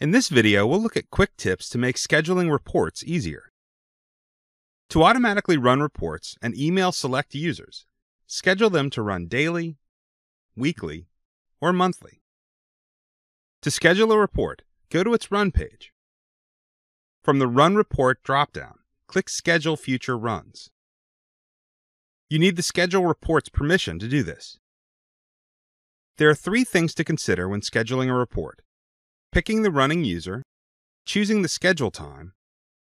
In this video, we'll look at quick tips to make scheduling reports easier. To automatically run reports and email select users, schedule them to run daily, weekly, or monthly. To schedule a report, go to its Run page. From the Run Report dropdown, click Schedule Future Runs. You need the Schedule Reports permission to do this. There are three things to consider when scheduling a report picking the running user, choosing the schedule time,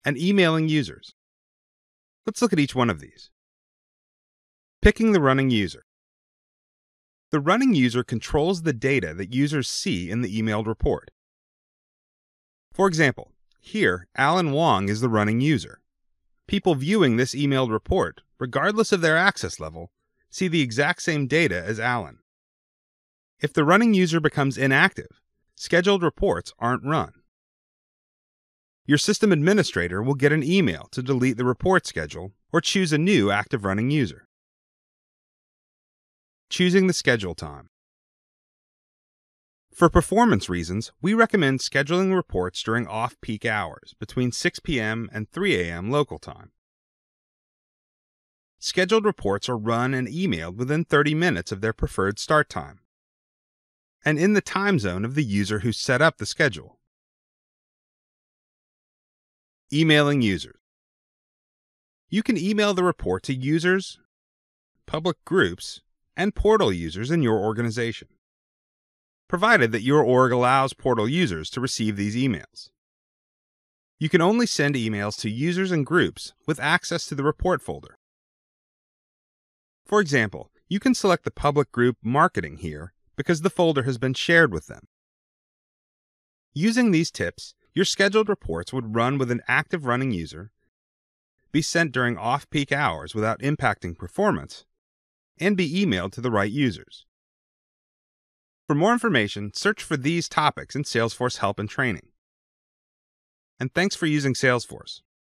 and emailing users. Let's look at each one of these. Picking the running user. The running user controls the data that users see in the emailed report. For example, here, Alan Wong is the running user. People viewing this emailed report, regardless of their access level, see the exact same data as Alan. If the running user becomes inactive, scheduled reports aren't run. Your system administrator will get an email to delete the report schedule or choose a new active running user. Choosing the schedule time. For performance reasons, we recommend scheduling reports during off peak hours between 6 p.m. and 3 a.m. local time. Scheduled reports are run and emailed within 30 minutes of their preferred start time and in the time zone of the user who set up the schedule. Emailing users. You can email the report to users, public groups, and portal users in your organization, provided that your org allows portal users to receive these emails. You can only send emails to users and groups with access to the report folder. For example, you can select the public group Marketing here because the folder has been shared with them. Using these tips, your scheduled reports would run with an active running user, be sent during off peak hours without impacting performance, and be emailed to the right users. For more information, search for these topics in Salesforce Help and Training. And thanks for using Salesforce.